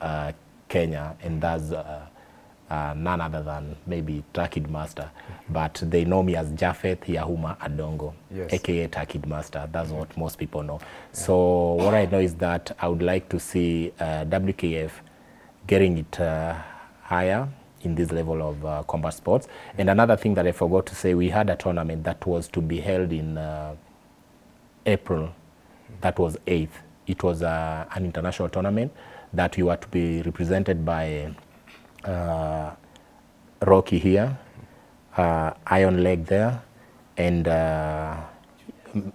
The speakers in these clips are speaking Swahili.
uh, Kenya, and that's uh, uh, none other than maybe Takid Master, but they know me as Jafeth Yahuma Adongo, Yes. aka Takid Master. That's what most people know. So what I know is that I would like to see uh, WKF getting it uh, higher in this level of uh, combat sports. And another thing that I forgot to say, we had a tournament that was to be held in uh, April. That was 8th. It was uh, an international tournament that we were to be represented by uh, Rocky here, uh, Iron Leg there, and uh,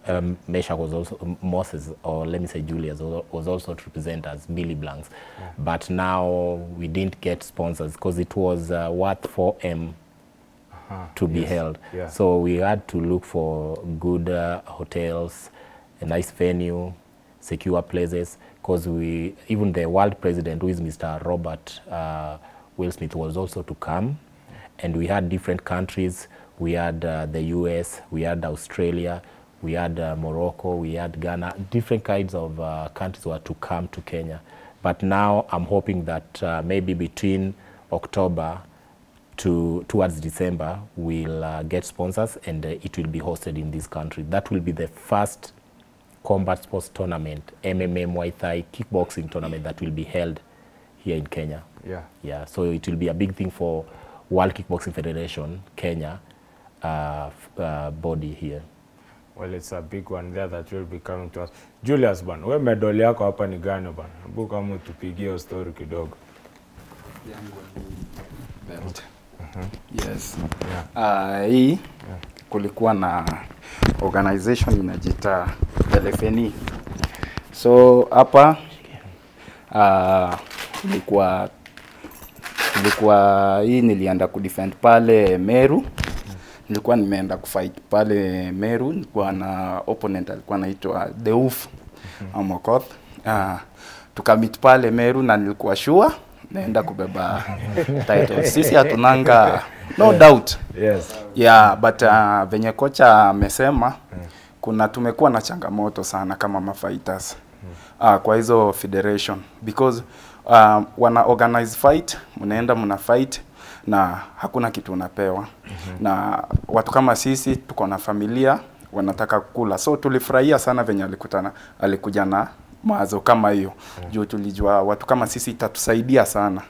um, Meshach was also Moses, or let me say Julius, was also to represent as Billy Blanks. But now we didn't get sponsors because it was uh, worth 4M to be held. Yeah. So we had to look for good uh, hotels, a nice venue, secure places, because we even the world president, who is Mr. Robert uh, Will Smith, was also to come, and we had different countries. We had uh, the U.S., we had Australia, we had uh, Morocco, we had Ghana. Different kinds of uh, countries were to come to Kenya. But now I'm hoping that uh, maybe between October to towards December, we'll uh, get sponsors and uh, it will be hosted in this country. That will be the first combat sports tournament, MMA, Muay Thai, kickboxing tournament that will be held here in Kenya. Yeah. Yeah, so it will be a big thing for World Kickboxing Federation, Kenya, uh, uh, body here. Well, it's a big one there that will be coming to us. Julius ban, we medali yako hapa ni gani bana? Hebu kama tupigie hiyo story kidogo. yangu ni belt. Yes. Yeah. Uh, hii kulikuwa na organization inajiita LFNE. So hapa uh, ilikuwa ilikuwa hii nilienda kudefend pale Meru. Nilikuwa nimeenda kufight pale Meru, nilikuwa na opponent alikuwa anaitwa Deuf Amokoth. Uh, tukamit pale Meru na nilikuwa sure naenda kubeba title. Sisi hatunanga no doubt. Yes. Yeah, but uh, venye kocha amesema kuna tumekuwa na changamoto sana kama mafighters. Uh, kwa hizo federation. Because uh, wana organize fight, mnaenda mna fight na hakuna kitu unapewa. Mm -hmm. na watu kama sisi tuko na familia wanataka kula, so tulifurahia sana venye alikutana alikuja na mawazo kama hiyo. Mm -hmm. juu tulijua watu kama sisi itatusaidia sana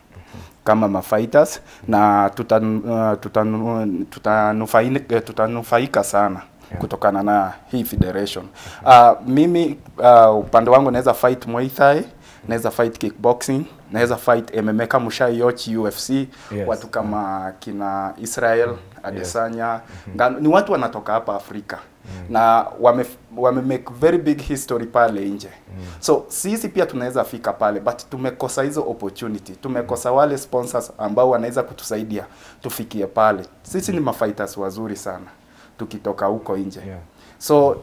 kama mafighters na tutan, uh, tutan, tutanufaika, tutanufaika sana kutokana na hii federation. Uh, mimi uh, upande wangu naweza fight Muay Thai, naweza fight kickboxing, naweza fight MMA kama ushaiyochi UFC Yes. watu kama kina Israel Adesanya Ngano, ni watu wanatoka hapa Afrika mm. na wame, wame make very big history pale nje mm. so sisi pia tunaweza fika pale but tumekosa hizo opportunity tumekosa wale sponsors ambao wanaweza kutusaidia tufikie pale sisi mm. ni mafighters wazuri sana tukitoka huko nje Yeah. so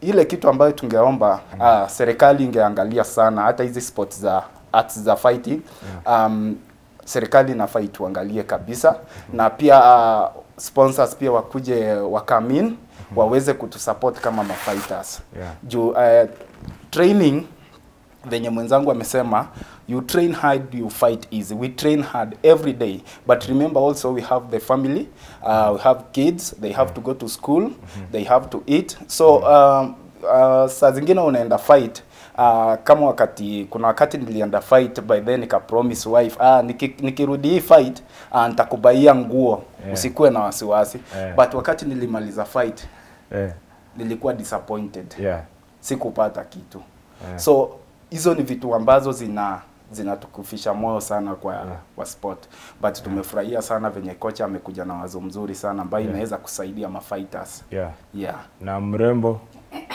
ile kitu ambayo tungeomba mm. uh, serikali ingeangalia sana hata hizi sports za arts za fighting yeah. um, serikali inafaa ituangalie kabisa mm. na pia uh, sponsors pia wakuje wakamin waweze kutusupport kama mafighters Yeah. juu uh, training venye mwenzangu amesema you train hard you fight easy we train hard every day but remember also we have the family uh, we have kids they have to go to school they have to eat so um, uh, saa zingine unaenda fight Uh, kama wakati kuna wakati nilienda fight by then nika promise wife ah, niki, nikirudi hii fight uh, nitakubaia nguo Yeah. usikuwe na wasiwasi Yeah. but wakati nilimaliza fight yeah. nilikuwa disappointed Yeah. sikupata kitu Yeah. so hizo ni vitu ambazo zina zinatukufisha moyo sana kwa Yeah. kwa sport but tumefurahia sana venye kocha amekuja na wazo mzuri sana ambayo Yeah. inaweza kusaidia mafighters Yeah. yeah Na mrembo,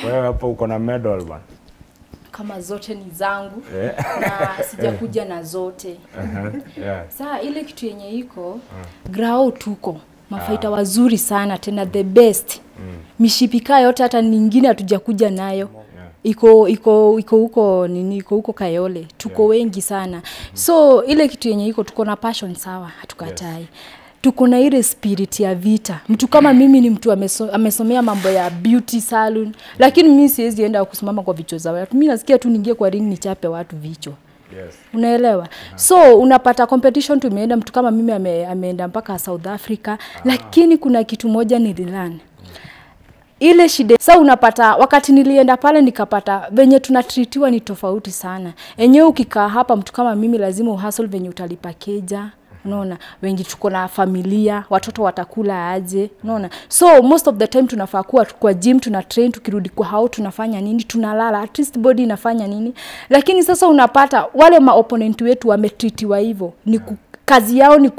wewe hapo uko na medal bana. kama zote ni zangu yeah. na sijakuja na zote uh -huh. Yeah. saa ile kitu yenye iko uh. grao tuko mafaita wazuri sana tena the best mm. mishipika yote hata ningine hatujakuja nayo iko iko iko huko nini iko huko Kayole. Tuko Yeah. wengi sana. Mm -hmm. so ile kitu yenye iko tuko na passion sawa hatukatai. Yes. Tuko na ile spirit ya vita. Mtu kama mimi ni mtu ameso, amesomea mambo ya beauty salon lakini mimi siwezi enda kusimama kwa vichwa za watu. Mimi nasikia tu niingie kwa ring nichape watu vichwa. Yes. unaelewa? So unapata competition tumeenda mtu kama mimi ame, ameenda mpaka south africa lakini kuna kitu moja nililan ile shida. Sa unapata wakati nilienda pale nikapata venye tunatritiwa ni tofauti sana. Enyewe ukikaa hapa mtu kama mimi lazima uhasl venye utalipa keja unaona? Wengi tuko na familia watoto watakula aje unaona? So most of the time tunafaa kuwa kwa gym tuna train tukirudi kwa hao tunafanya nini? Tunalala at least body inafanya nini? Lakini sasa unapata wale maopponent wetu wametritiwa hivyo ni ku, kazi yao ni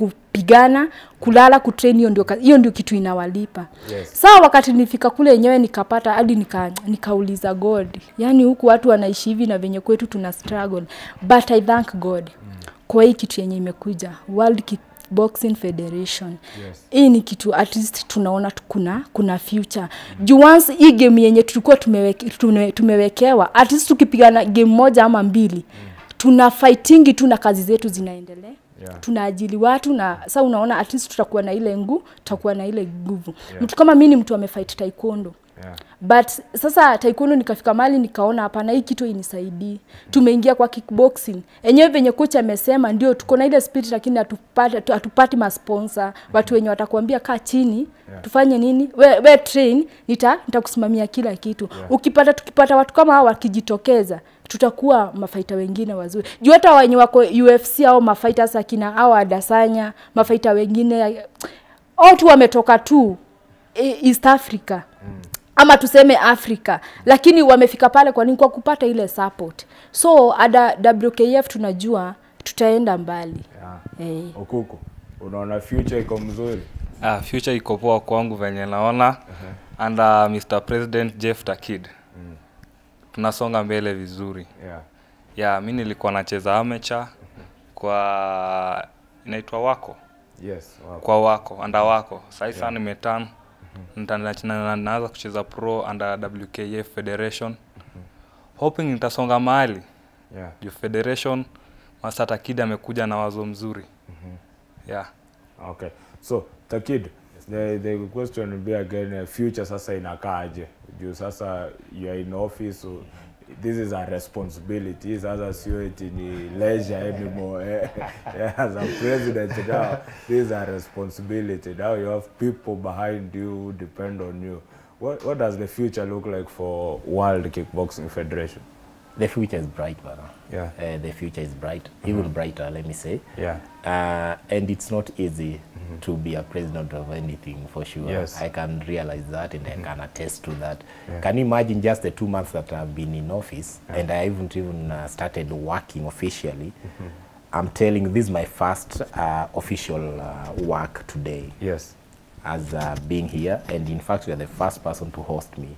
kupigana kulala kutrain hiyo ndio hiyo ndio kitu inawalipa Yes. saa wakati nilifika kule yenyewe nikapata hadi nika, nikauliza god yaani huku watu wanaishi hivi na venye kwetu tuna struggle but i thank god kwa hii kitu yenye imekuja world kickboxing federation Yes. hii ni kitu at least tunaona tu kuna kuna future Mm. juu once hii game yenye tulikuwa tumeweke, tume, tumewekewa at least tukipigana game moja ama mbili mm. tuna fightingi tu na kazi zetu zinaendelea Yeah. tunaajili watu na sa unaona at least tutakuwa na ile ngu tutakuwa na ile nguvu yeah. mtu kama mi ni mtu amefight taikondo Yeah. but sasa taekwondo nikafika mali nikaona hapana hii kitu inisaidii tumeingia kwa kickboxing enyewe venye kocha amesema ndio tuko na ile spirit lakini hatupati, hatu- hatupati masponsa watu wenye watakuambia kaa chini yeah. tufanye nini we, we train nita nitakusimamia kila kitu yeah. ukipata tukipata watu kama hawa wakijitokeza tutakuwa mafaita wengine wazuri juu hata wenye wako ufc au mafaita sasa kina au adasanya mafaita wengine watu wametoka tu e- east africa mm ama tuseme afrika lakini wamefika pale kwa nini kwa kupata ile support so ada wkf tunajua tutaenda mbali Yeah. Hey. Okuku, unaona future iko mzuri? Ah, future iko poa kwangu venye naona uh -huh. under Mr. President Jeff Takid. Tunasonga mbele vizuri. Yeah. yeah mi nilikuwa nacheza amecha kwa inaitwa wako Yes. wako. kwa wako anda wako sahii sana nimetan naanza kucheza pro under WKF Federation hoping nitasonga mahali Yeah. juu Federation Master Takid amekuja na wazo mzuri yeah. Okay. So, Takid, the, the question will be again, uh, future sasa inakaaje? Juu sasa you are in office, so this is a responsibility. Sasa sio eti ni leisure anymore. eh. As a president now, this is a responsibility. Now you have people behind you who depend on you. What, what does the future look like for World Kickboxing Federation? The future is bright, brother. Yeah. Uh, the future is bright, Mm -hmm. even brighter, let me say. Yeah. Uh, and it's not easy mm -hmm. to be a president of anything, for sure. Yes. I can realize that and mm -hmm. I can attest to that. Yeah. Can you imagine just the two months that I've been in office yeah. and I haven't even uh, started working officially? Mm -hmm. I'm telling this is my first uh, official uh, work today Yes. as uh, being here, and in fact, you're the first person to host me.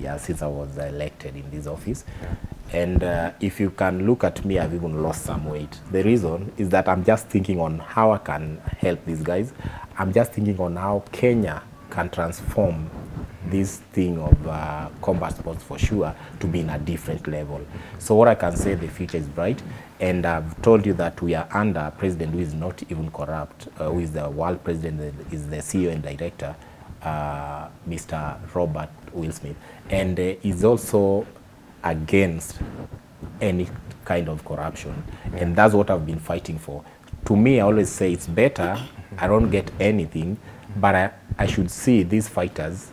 Yeah, since I was elected in this office. And uh, if you can look at me, I've even lost some weight. The reason is that I'm just thinking on how I can help these guys. I'm just thinking on how Kenya can transform this thing of uh, combat sports for sure to be in a different level. So what I can say, the future is bright, and I've told you that we are under a president who is not even corrupt, uh, who is the world president, that is the CEO and director, uh, Mr. Robert Will Smith, and uh, is also against any kind of corruption, and that's what I've been fighting for. To me, I always say it's better. I don't get anything, but I, I should see these fighters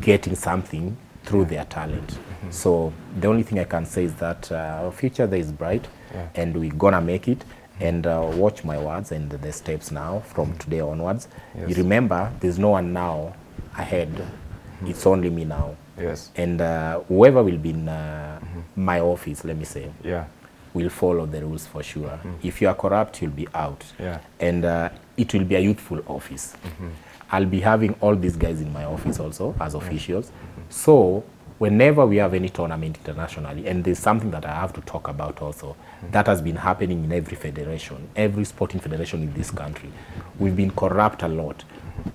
getting something through their talent. So the only thing I can say is that uh, our future there is bright, Yeah. and we're gonna make it. And uh, watch my words and the steps now from today onwards. You remember, there's no one now ahead. It's only me now. Yes. And uh, whoever will be in uh, my office, let me say, Yeah. will follow the rules for sure. If you are corrupt, you'll be out. Yeah. And uh, it will be a youthful office. I'll be having all these guys in my office also as officials. So whenever we have any tournament internationally, and there's something that I have to talk about also, that has been happening in every federation, every sporting federation in this country. We've been corrupt a lot.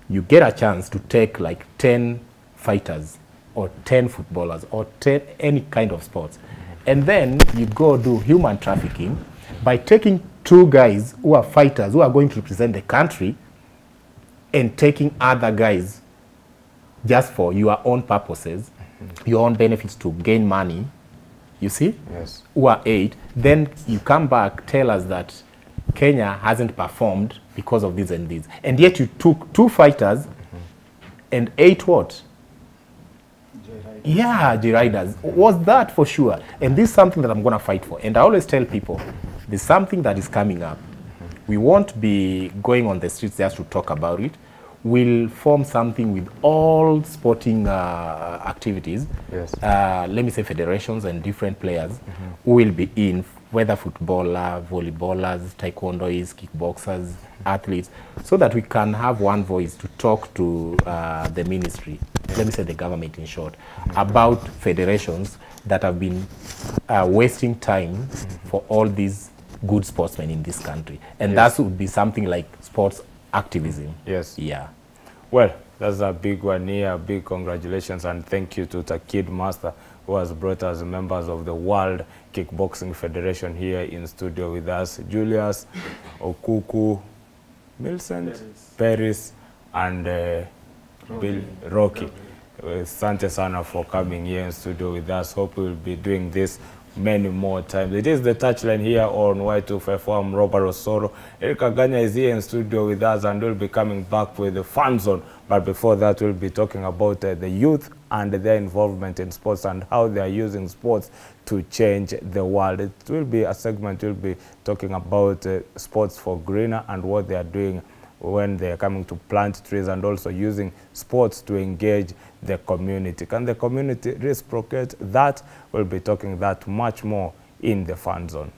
You get a chance to take like 10 fighters or 10 footballers or 10 any kind of sports. And then you go do human trafficking by taking two guys who are fighters who are going to represent the country and taking other guys just for your own purposes, mm-hmm. your own benefits to gain money you see, Yes. who are eight, then you come back, tell us that Kenya hasn't performed because of this and this. And yet you took two fighters mm-hmm. and eight what? Yeah, G Riders. Was that for sure? And this is something that I'm going to fight for. And I always tell people there's something that is coming up. We won't be going on the streets just to talk about it. We'll form something with all sporting uh, activities. Yes. Uh, let me say federations and different players who will be in, whether footballer, volleyballers, taekwondoists, kickboxers, athletes, so that we can have one voice to talk to uh, the ministry, let me say the government in short, about federations that have been uh, wasting time for all these good sportsmen in this country. And Yes. that would be something like sports activism. Yes. Yeah. Well, that's a big one here. Big congratulations and thank you to Takid Master who has brought us members of the World Kickboxing Federation here in studio with us. Julius, Okuku, Millicent, Paris, and uh, Bill Rocky. Asante sana for coming here in studio with us. Hope we'll be doing this many more times. It is the touchline here on Y254. I'm Robert Osoro. Eric is here in studio with us and we'll be coming back with the fun zone. But before that, we'll be talking about uh, the youth and their involvement in sports and how they are using sports to change the world. It will be a segment, we'll be talking about uh, sports for greener and what they are doing when they are coming to plant trees and also using sports to engage the community. Can the community reciprocate that? We'll be talking that much more in the fun zone.